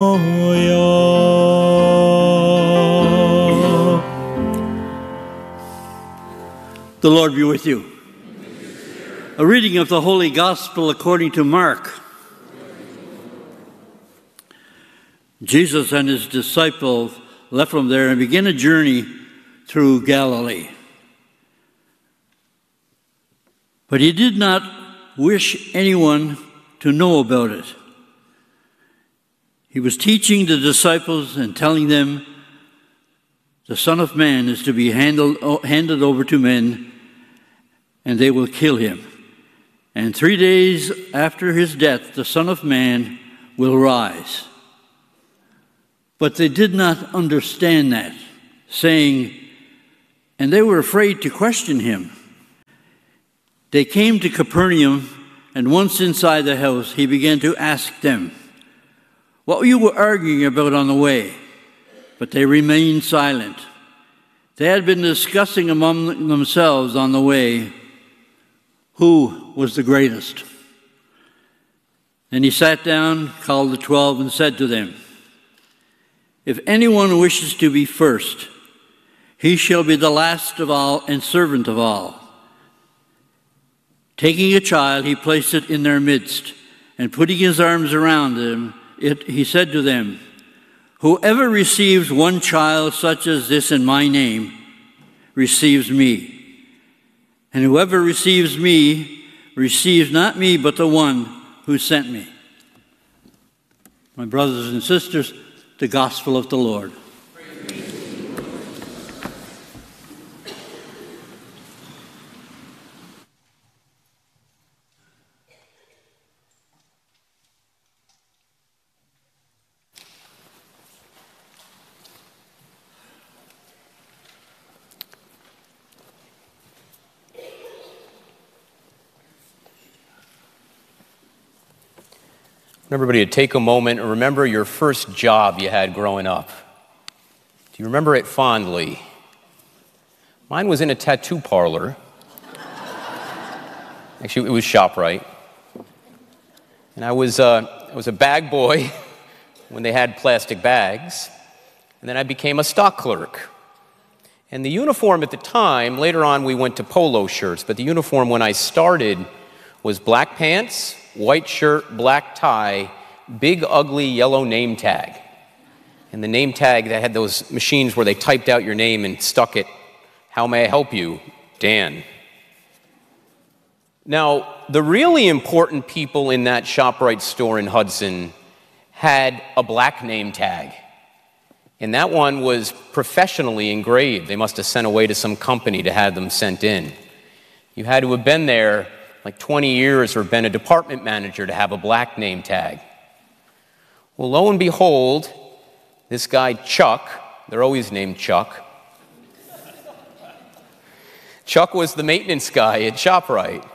The Lord be with you. A reading of the Holy Gospel according to Mark. Jesus and his disciples left from there and began a journey through Galilee. But he did not wish anyone to know about it. He was teaching the disciples and telling them the Son of Man is to be handled, handed over to men, and they will kill him. And three days after his death, the Son of Man will rise. But they did not understand that, saying, and they were afraid to question him. They came to Capernaum, and once inside the house, he began to ask them, What you were arguing about on the way? But they remained silent. They had been discussing among themselves on the way who was the greatest. And he sat down, called the twelve, and said to them, If anyone wishes to be first, he shall be the last of all and servant of all. Taking a child, he placed it in their midst, and putting his arms around them, it, he said to them, Whoever receives one child such as this in my name receives me. And whoever receives me receives not me, but the one who sent me. My brothers and sisters, the gospel of the Lord. Everybody to take a moment and remember your first job you had growing up. Do you remember it fondly? Mine was in a tattoo parlor. Actually, it was ShopRite. And I was, uh, I was a bag boy when they had plastic bags. And then I became a stock clerk. And the uniform at the time, later on we went to polo shirts, but the uniform when I started was black pants, white shirt, black tie, big ugly yellow name tag. And the name tag that had those machines where they typed out your name and stuck it, How may I help you? Dan. Now, the really important people in that ShopRite store in Hudson had a black name tag. And that one was professionally engraved. They must have sent away to some company to have them sent in. You had to have been there like 20 years or been a department manager to have a black name tag. Well, lo and behold, this guy Chuck, they're always named Chuck. Chuck was the maintenance guy at ShopRite.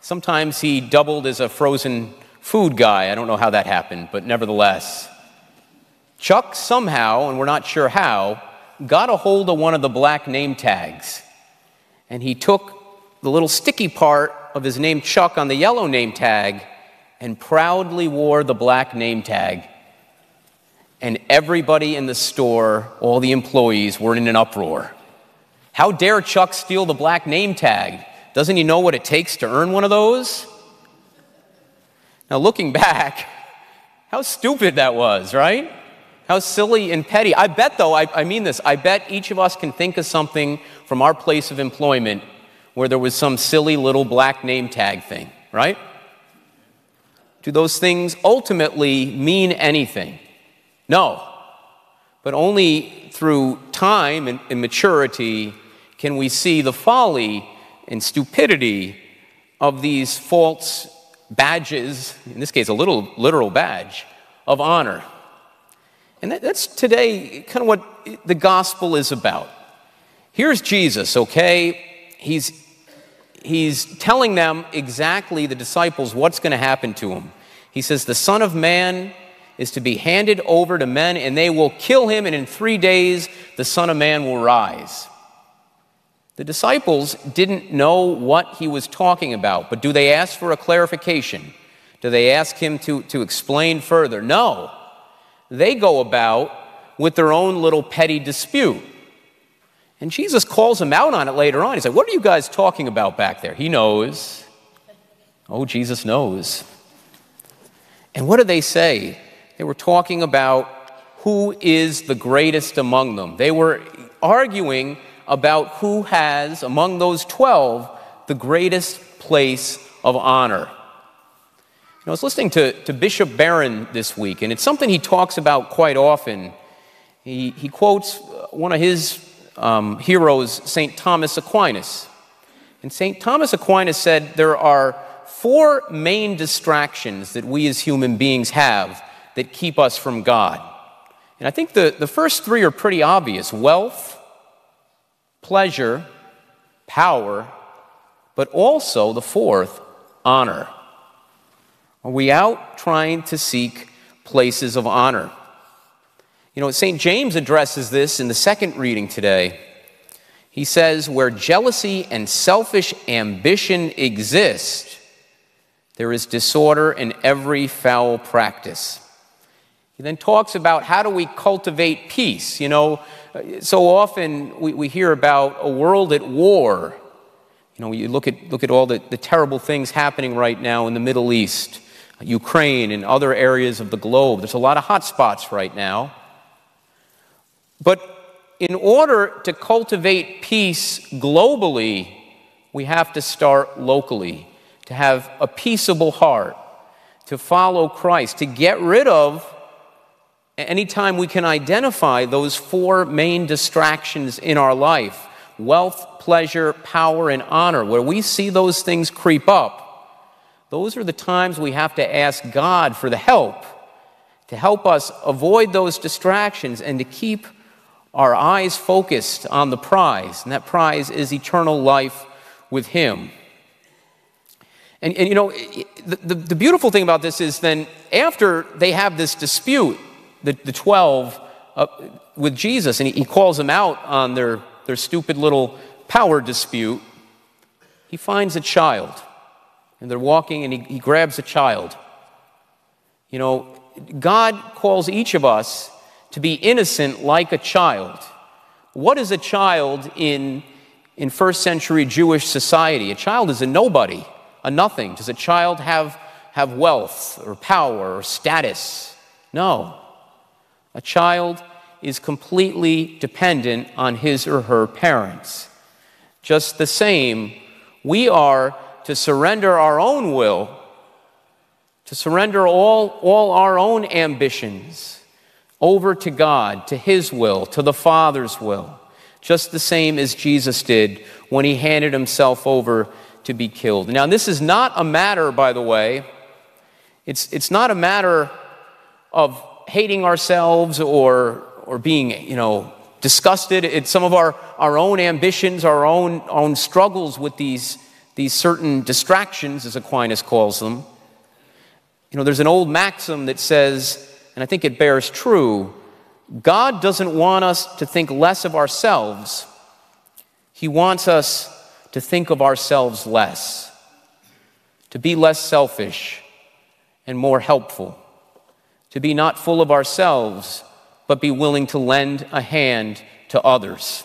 Sometimes he doubled as a frozen food guy. I don't know how that happened, but nevertheless. Chuck somehow, and we're not sure how, got a hold of one of the black name tags. And he took the little sticky part of his name Chuck on the yellow name tag and proudly wore the black name tag. And everybody in the store, all the employees, were in an uproar. How dare Chuck steal the black name tag? Doesn't he know what it takes to earn one of those? Now, looking back, how stupid that was, right? How silly and petty. I bet, though, I, I mean this, I bet each of us can think of something from our place of employment where there was some silly little black name tag thing, right? Do those things ultimately mean anything? No. But only through time and, and maturity can we see the folly and stupidity of these false badges, in this case, a little literal badge of honor. And that, that's today kind of what the gospel is about. Here's Jesus, okay? He's, he's telling them exactly, the disciples, what's going to happen to him. He says, The Son of Man is to be handed over to men, and they will kill him, and in three days the Son of Man will rise. The disciples didn't know what he was talking about, but do they ask for a clarification? Do they ask him to, to explain further? No. they go about with their own little petty dispute. And Jesus calls them out on it later on. He's like, What are you guys talking about back there? He knows. Oh, Jesus knows. And what do they say? They were talking about who is the greatest among them. They were arguing about who has, among those 12, the greatest place of honor. You know, I was listening to, to Bishop Barron this week, and it's something he talks about quite often. He, he quotes one of his um, heroes, St. Thomas Aquinas. And St. Thomas Aquinas said there are four main distractions that we as human beings have that keep us from God. And I think the, the first three are pretty obvious wealth, pleasure, power, but also the fourth, honor. Are we out trying to seek places of honor? You know, St. James addresses this in the second reading today. He says, Where jealousy and selfish ambition exist, there is disorder in every foul practice. He then talks about how do we cultivate peace. You know, so often we, we hear about a world at war. You know, you look at, look at all the, the terrible things happening right now in the Middle East, Ukraine, and other areas of the globe. There's a lot of hot spots right now. But in order to cultivate peace globally, we have to start locally, to have a peaceable heart, to follow Christ, to get rid of anytime we can identify those four main distractions in our life wealth, pleasure, power, and honor where we see those things creep up, those are the times we have to ask God for the help to help us avoid those distractions and to keep our eyes focused on the prize, and that prize is eternal life with Him. And, and you know, the, the, the beautiful thing about this is then after they have this dispute, the, the 12 uh, with Jesus, and he, he calls them out on their, their stupid little power dispute. He finds a child, and they're walking, and he, he grabs a child. You know, God calls each of us to be innocent like a child. What is a child in, in first century Jewish society? A child is a nobody, a nothing. Does a child have, have wealth or power or status? No. A child is completely dependent on his or her parents. Just the same, we are to surrender our own will, to surrender all, all our own ambitions over to God, to His will, to the Father's will, just the same as Jesus did when He handed Himself over to be killed. Now, this is not a matter, by the way, it's, it's not a matter of hating ourselves or, or being, you know, disgusted at some of our, our own ambitions, our own, own struggles with these, these certain distractions, as Aquinas calls them. You know, there's an old maxim that says, and I think it bears true God doesn't want us to think less of ourselves, He wants us to think of ourselves less, to be less selfish and more helpful to be not full of ourselves, but be willing to lend a hand to others.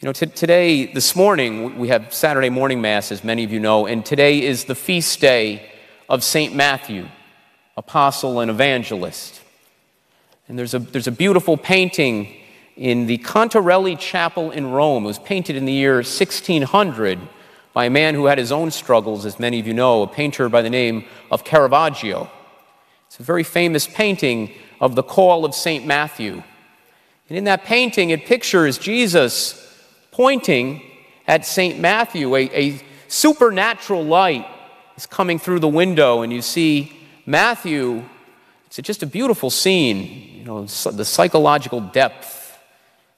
You know, t- today, this morning, we have Saturday morning Mass, as many of you know, and today is the feast day of St. Matthew, apostle and evangelist. And there's a, there's a beautiful painting in the Contarelli Chapel in Rome. It was painted in the year 1600 by a man who had his own struggles, as many of you know, a painter by the name of Caravaggio. It's a very famous painting of the call of St. Matthew. And in that painting, it pictures Jesus pointing at St. Matthew. A, a supernatural light is coming through the window, and you see Matthew. It's just a beautiful scene, you know, the psychological depth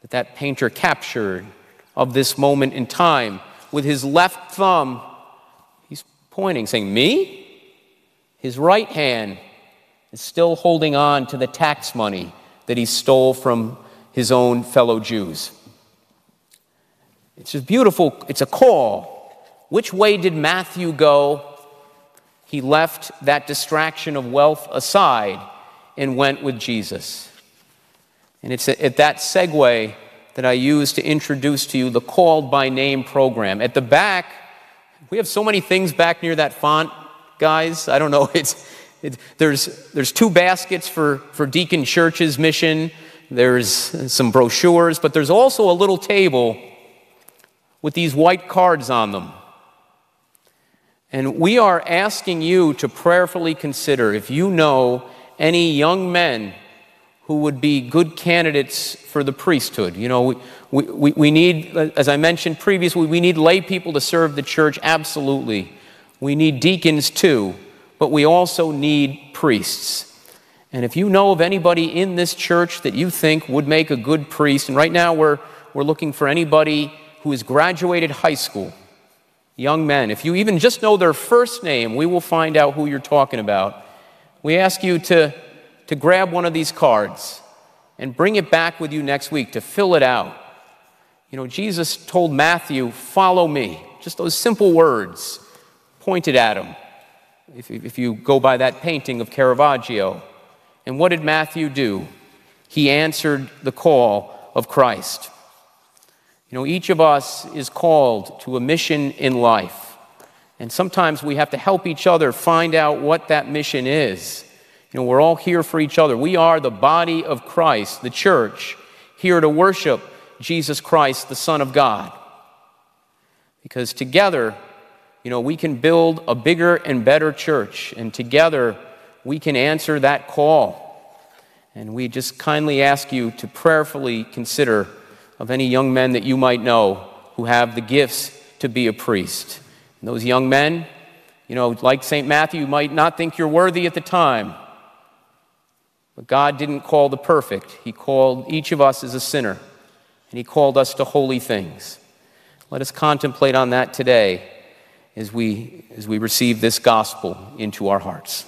that that painter captured of this moment in time. With his left thumb, he's pointing, saying, Me? His right hand is still holding on to the tax money that he stole from his own fellow Jews. It's just beautiful. It's a call. Which way did Matthew go? He left that distraction of wealth aside and went with Jesus. And it's at that segue that I use to introduce to you the Called by Name program. At the back, we have so many things back near that font, guys. I don't know. It's, it, there's, there's two baskets for, for Deacon Church's mission, there's some brochures, but there's also a little table with these white cards on them. And we are asking you to prayerfully consider if you know any young men who would be good candidates for the priesthood. You know, we, we, we need, as I mentioned previously, we need lay people to serve the church, absolutely. We need deacons too, but we also need priests. And if you know of anybody in this church that you think would make a good priest, and right now we're, we're looking for anybody who has graduated high school, young men, if you even just know their first name, we will find out who you're talking about. We ask you to to grab one of these cards and bring it back with you next week to fill it out. You know, Jesus told Matthew, Follow me. Just those simple words pointed at him, if, if you go by that painting of Caravaggio. And what did Matthew do? He answered the call of Christ. You know, each of us is called to a mission in life. And sometimes we have to help each other find out what that mission is. You know, we're all here for each other. We are the body of Christ, the church, here to worship Jesus Christ, the Son of God. Because together, you know, we can build a bigger and better church, and together we can answer that call. And we just kindly ask you to prayerfully consider of any young men that you might know who have the gifts to be a priest. And those young men, you know, like St. Matthew, you might not think you're worthy at the time. But God didn't call the perfect, He called each of us as a sinner, and He called us to holy things. Let us contemplate on that today as we, as we receive this gospel into our hearts.